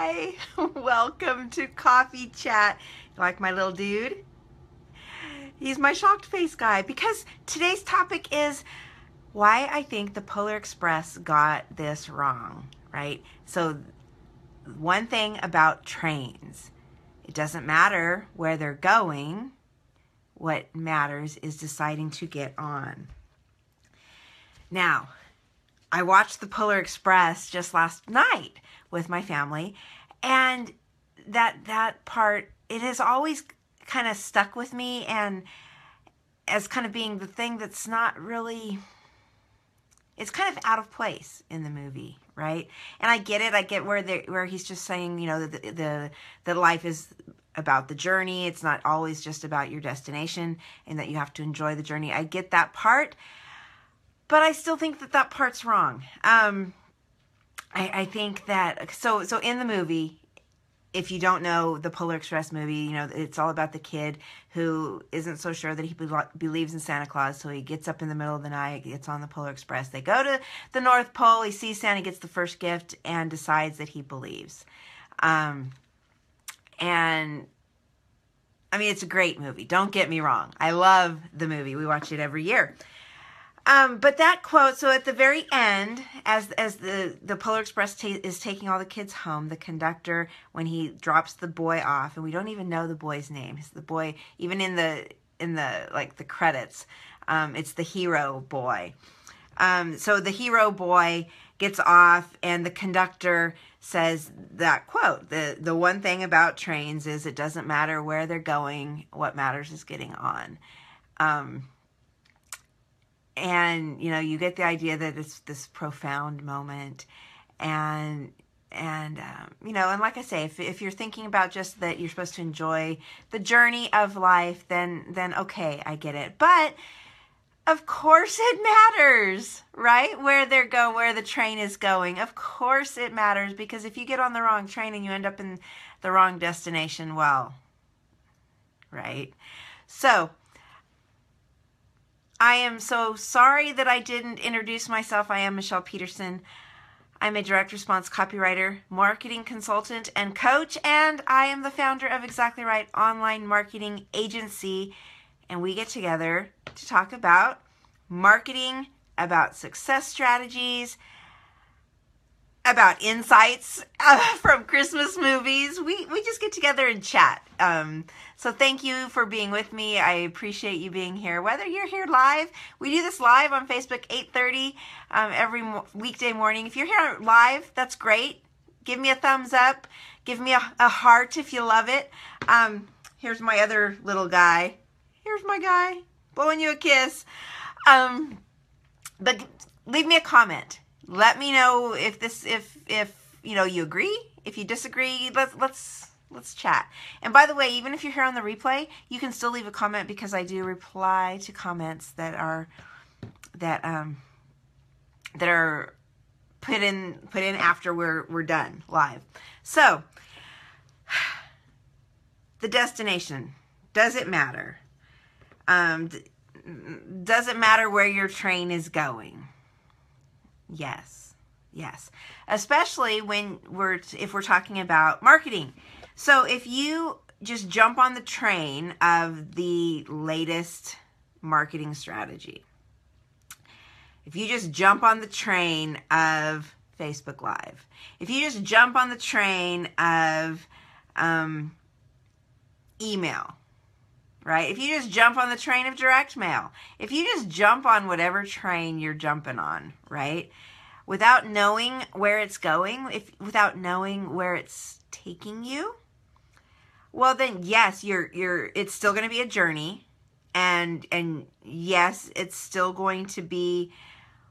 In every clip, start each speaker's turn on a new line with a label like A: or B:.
A: Hi, welcome to Coffee Chat. You like my little dude? He's my shocked face guy because today's topic is why I think the Polar Express got this wrong, right? So, one thing about trains, it doesn't matter where they're going, what matters is deciding to get on. Now, I watched the Polar Express just last night with my family and that that part it has always kind of stuck with me and as kind of being the thing that's not really it's kind of out of place in the movie, right? And I get it. I get where they where he's just saying, you know, the the the life is about the journey. It's not always just about your destination and that you have to enjoy the journey. I get that part. But I still think that that part's wrong. Um I, I think that so so in the movie, if you don't know the Polar Express movie, you know it's all about the kid who isn't so sure that he be- believes in Santa Claus, so he gets up in the middle of the night, gets on the Polar Express. They go to the North Pole. He sees Santa, gets the first gift, and decides that he believes. Um, and I mean, it's a great movie. Don't get me wrong. I love the movie. We watch it every year. Um, but that quote, so at the very end, as as the the Polar Express is taking all the kids home, the conductor when he drops the boy off, and we don't even know the boy's name. It's the boy, even in the in the like the credits, um, it's the hero boy. Um, so the hero boy gets off, and the conductor says that quote: the the one thing about trains is it doesn't matter where they're going. What matters is getting on. Um, and you know you get the idea that it's this profound moment. And and um, you know and like i say if, if you're thinking about just that you're supposed to enjoy the journey of life then then okay i get it. But of course it matters right? Where they're go where the train is going. Of course it matters because if you get on the wrong train and you end up in the wrong destination well right? So I am so sorry that I didn't introduce myself. I am Michele Peterson. I'm a direct response copywriter, marketing consultant, and coach, and I am the founder of Exactly Write Online Marketing Agency. And we get together to talk about marketing, about success strategies, about insights uh, from Christmas movies. We we just get together and chat. Um, so thank you for being with me. I appreciate you being here. Whether you're here live, we do this live on Facebook 8:30 um, every mo- weekday morning. If you're here live, that's great. Give me a thumbs up. Give me a, a heart if you love it. Um, here's my other little guy. Here's my guy blowing you a kiss. Um, but leave me a comment let me know if this if if you know you agree. If you disagree let's let's let's chat. And by the way even if you're here on the replay you can still leave a comment because i do reply to comments that are that um that are put in put in after we're we're done live. So the destination does it matter? Um does it matter where your train is going Yes. Yes. Especially when we're if we're talking about marketing. So if you just jump on the train of the latest marketing strategy. If you just jump on the train of Facebook Live, if you just jump on the train of um, email, right? If you just jump on the train of direct mail, if you just jump on whatever train you're jumping on, right? Without knowing where it's going, if without knowing where it's taking you, well then yes, you're you're it's still going to be a journey and and yes, it's still going to be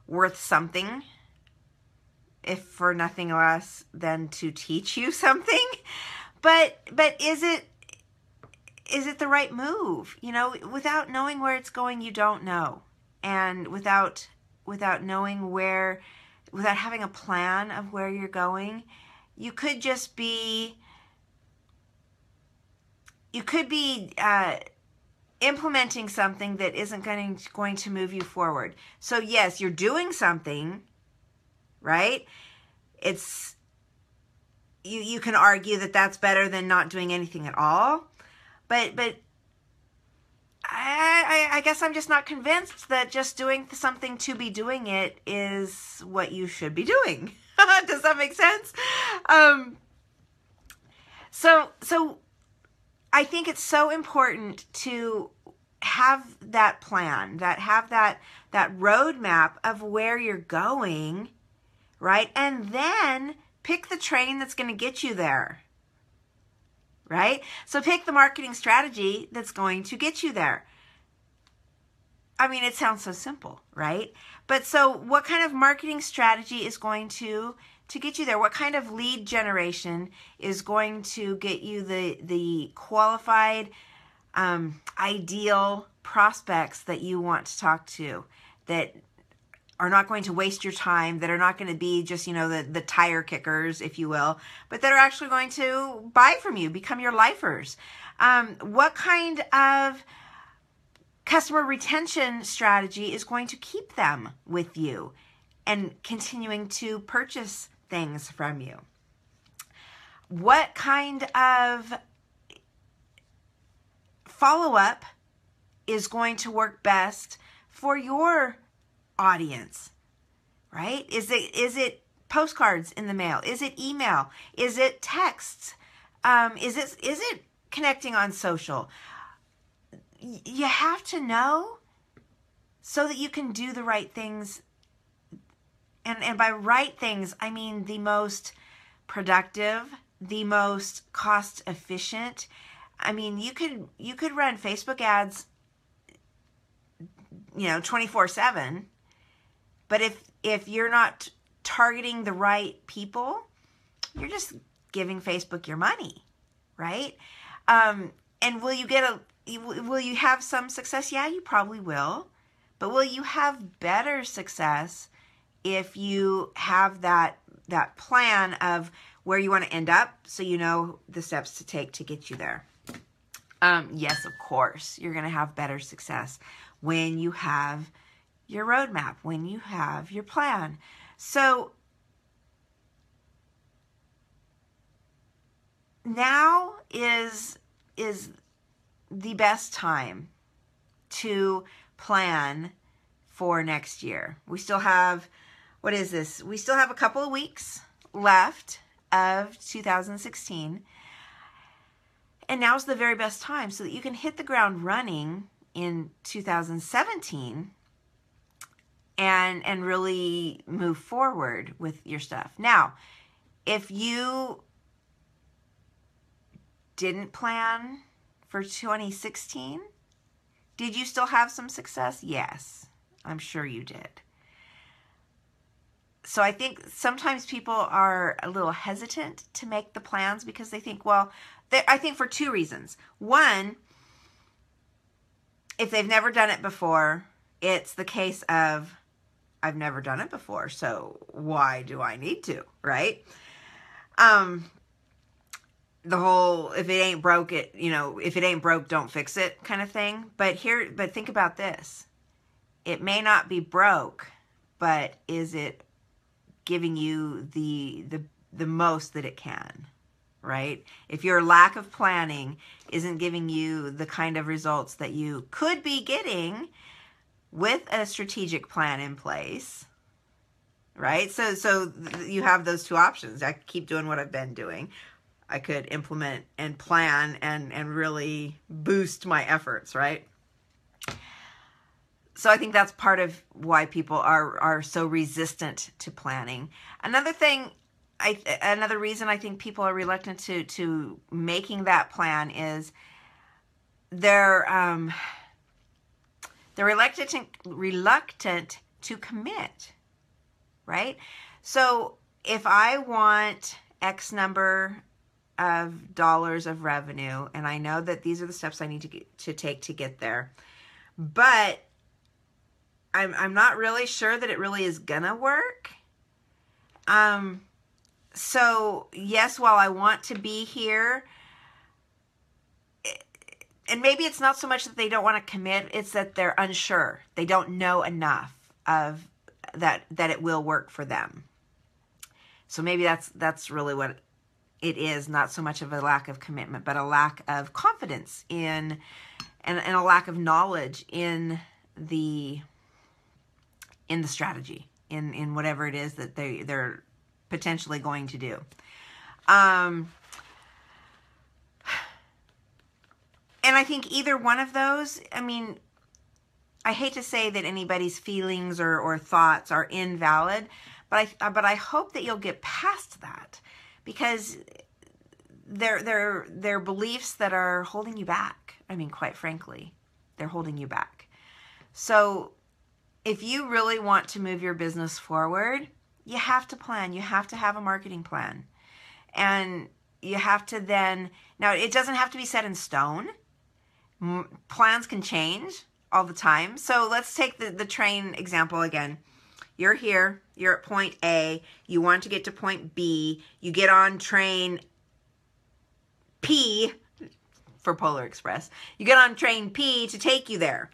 A: worth something if for nothing less than to teach you something. But but is it is it the right move? You know, without knowing where it's going, you don't know. And without without knowing where without having a plan of where you're going, you could just be you could be uh, implementing something that isn't going to, going to move you forward. So yes, you're doing something, right? It's you you can argue that that's better than not doing anything at all. But but I, I, guess I'm just not convinced that just doing something to be doing it is what you should be doing. Does that make sense? Um, so so I think it's so important to have that plan, that have that that roadmap of where you're going, right? And then pick the train that's going to get you there. Right? So pick the marketing strategy that's going to get you there. I mean, it sounds so simple, right? But so what kind of marketing strategy is going to to get you there? What kind of lead generation is going to get you the the qualified um, ideal prospects that you want to talk to that are not going to waste your time, that are not going to be just, you know, the, the tire kickers, if you will, but that are actually going to buy from you, become your lifers. Um, what kind of customer retention strategy is going to keep them with you and continuing to purchase things from you? What kind of follow up is going to work best for your audience? Right? Is it is it postcards in the mail? Is it email? Is it texts? Um, is it is it connecting on social? you have to know so that you can do the right things. And, and by right things, I mean the most productive, the most cost efficient. I mean, you could you could run Facebook ads you know 24/7, but if if you're not targeting the right people, you're just giving Facebook your money, right? Um, and will you get a will you have some success? Yeah, you probably will. But will you have better success if you have that that plan of where you want to end up so you know the steps to take to get you there? Um, yes, of course, you're going to have better success when you have your roadmap, when you have your plan. So now is is the best time to plan for next year. We still have, what is this? We still have a couple of weeks left of 2016. And now's the very best time so that you can hit the ground running in 2017 and and really move forward with your stuff. Now, if you didn't plan for 2016. Did you still have some success? Yes, I'm sure you did. So I think sometimes people are a little hesitant to make the plans because they think, well, they, I think for two reasons. One, if they've never done it before, it's the case of, I've never done it before, so why do I need to, right? Um, the whole if it ain't broke it you know if it ain't broke don't fix it kind of thing. But here but think about this. It may not be broke but is it giving you the the the most that it can right? If your lack of planning isn't giving you the kind of results that you could be getting with a strategic plan in place right so so you have those two options i keep doing what i've been doing I could implement and plan and, and really boost my efforts, right? So I think that's part of why people are, are so resistant to planning. Another thing, I another reason I think people are reluctant to, to making that plan is they're, um, they're reluctant, to, reluctant to commit, right? So if I want X number of dollars of revenue and I know that these are the steps I need to get, to take to get there. But I'm I'm not really sure that it really is gonna work. Um so yes, while I want to be here and maybe it's not so much that they don't want to commit, it's that they're unsure. They don't know enough of that that it will work for them. So maybe that's that's really what it is not so much of a lack of commitment, but a lack of confidence in and, and a lack of knowledge in the in the strategy in in whatever it is that they they're potentially going to do. Um, and I think either one of those, I mean, I hate to say that anybody's feelings or, or thoughts are invalid, but I but I hope that you'll get past that because they're they're they're beliefs that are holding you back. I mean, quite frankly, they're holding you back. So if you really want to move your business forward, you have to plan. You have to have a marketing plan. And you have to then, now it doesn't have to be set in stone. Plans can change all the time. So let's take the, the train example again. You're here, you're at point A, you want to get to point B, you get on train P for Polar Express. You get on train P to take you there,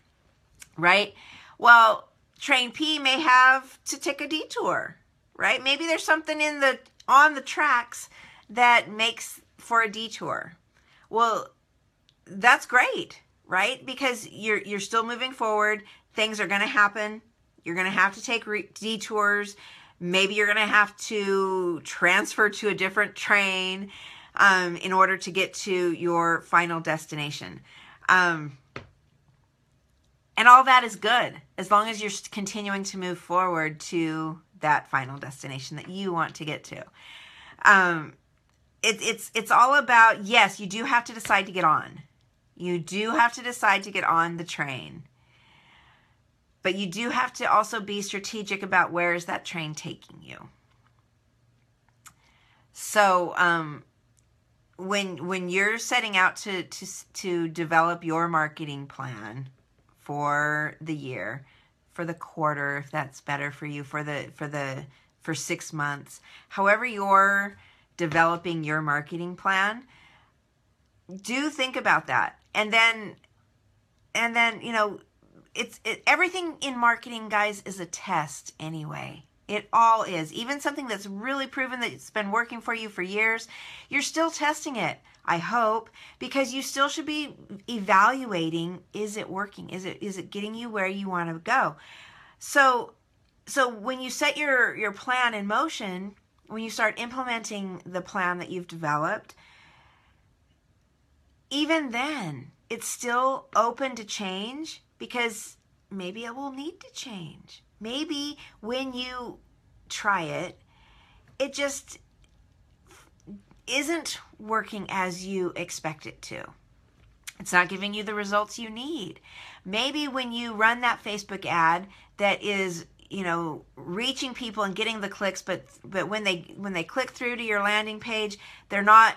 A: right? Well, train P may have to take a detour, right? Maybe there's something in the on the tracks that makes for a detour. Well, that's great, right? Because you're you're still moving forward. Things are going to happen. You're going to have to take re- detours. Maybe you're going to have to transfer to a different train um, in order to get to your final destination. Um, and all that is good as long as you're continuing to move forward to that final destination that you want to get to. Um, it, it's it's all about yes, you do have to decide to get on. You do have to decide to get on the train. But you do have to also be strategic about where is that train taking you. So um, when when you're setting out to to to develop your marketing plan for the year, for the quarter, if that's better for you, for the for the for six months, however you're developing your marketing plan, do think about that, and then and then you know it's it, everything in marketing, guys, is a test anyway. It all is. Even something that's really proven that it's been working for you for years, you're still testing it. I hope because you still should be evaluating is it working? Is it is it getting you where you want to go? So so when you set your your plan in motion, when you start implementing the plan that you've developed, even then, it's still open to change because maybe it will need to change. Maybe when you try it, it just isn't working as you expect it to. It's not giving you the results you need. Maybe when you run that Facebook ad that is, you know, reaching people and getting the clicks, but but when they when they click through to your landing page, they're not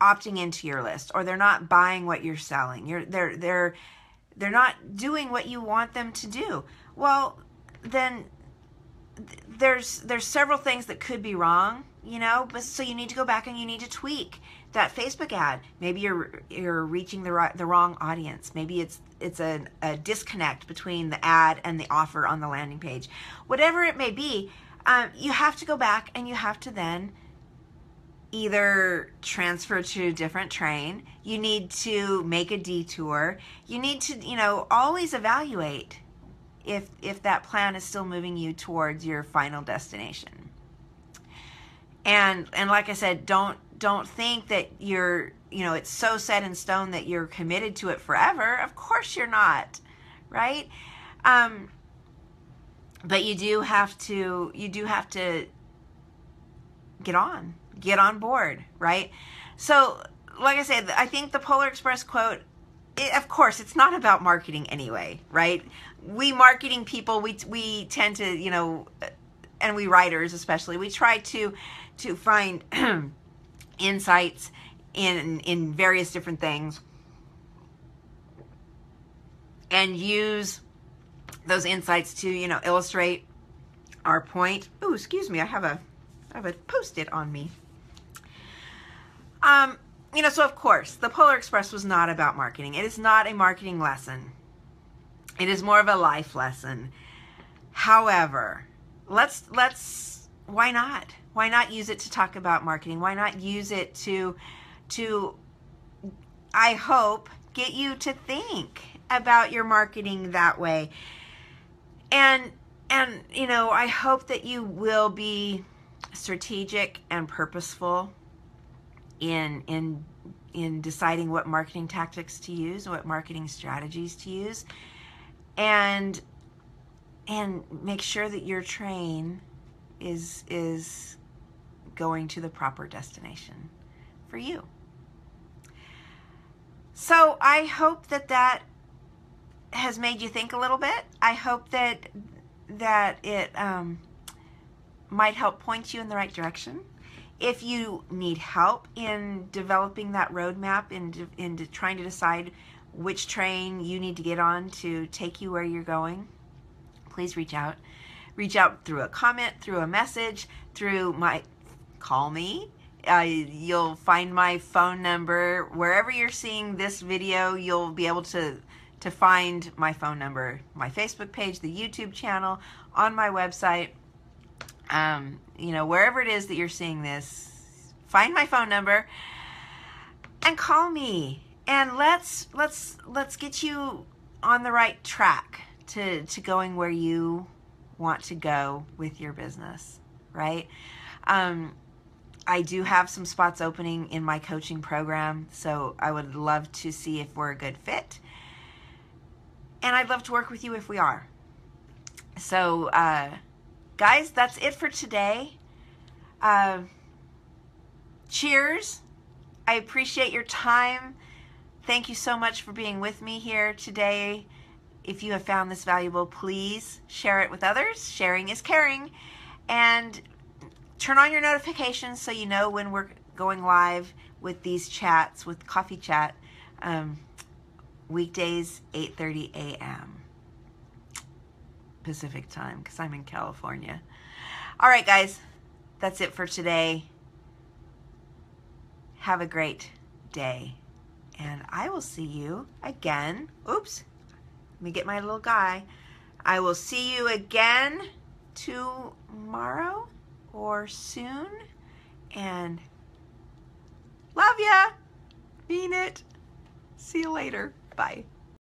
A: opting into your list or they're not buying what you're selling. You're they're they're they're not doing what you want them to do. Well, then there's there's several things that could be wrong, you know, but so you need to go back and you need to tweak that Facebook ad. Maybe you're you're reaching the right, the wrong audience. Maybe it's it's a, a disconnect between the ad and the offer on the landing page. Whatever it may be, um, you have to go back and you have to then either transfer to a different train. You need to make a detour. You need to, you know, always evaluate if if that plan is still moving you towards your final destination. And and like I said, don't don't think that you're, you know, it's so set in stone that you're committed to it forever. Of course you're not, right? Um but you do have to you do have to get on, get on board, right? So, like I said, I think the Polar Express quote it, of course, it's not about marketing anyway, right? We marketing people, we we tend to, you know, uh, and we writers especially, we try to to find insights in in various different things and use those insights to, you know, illustrate our point. Oh, excuse me, I have a I have a post-it on me. Um, you know, so of course, the Polar Express was not about marketing. It is not a marketing lesson. It is more of a life lesson. However, let's let's why not? Why not use it to talk about marketing? Why not use it to to I hope get you to think about your marketing that way. And and you know, I hope that you will be strategic and purposeful in in in deciding what marketing tactics to use, what marketing strategies to use, and and make sure that your train is is going to the proper destination for you. So I hope that that has made you think a little bit. I hope that that it um, might help point you in the right direction. If you need help in developing that roadmap, in, in trying to decide which train you need to get on to take you where you're going, please reach out. Reach out through a comment, through a message, through my call me. Uh, you'll find my phone number wherever you're seeing this video. You'll be able to to find my phone number, my Facebook page, the YouTube channel, on my website. Um, you know, wherever it is that you're seeing this, find my phone number and call me and let's let's let's get you on the right track to to going where you want to go with your business, right? Um, I do have some spots opening in my coaching program, so I would love to see if we're a good fit. And I'd love to work with you if we are. So, uh, guys, that's it for today. Uh, cheers. I appreciate your time. Thank you so much for being with me here today. If you have found this valuable, please share it with others. Sharing is caring. And turn on your notifications so you know when we're going live with these chats, with Coffee Chat, um, weekdays, 8.30 a.m. Pacific time because I'm in California. All right, guys, that's it for today. Have a great day. And I will see you again. Oops. Let me get my little guy. I will see you again tomorrow or soon. And love ya. Mean it. See you later. Bye.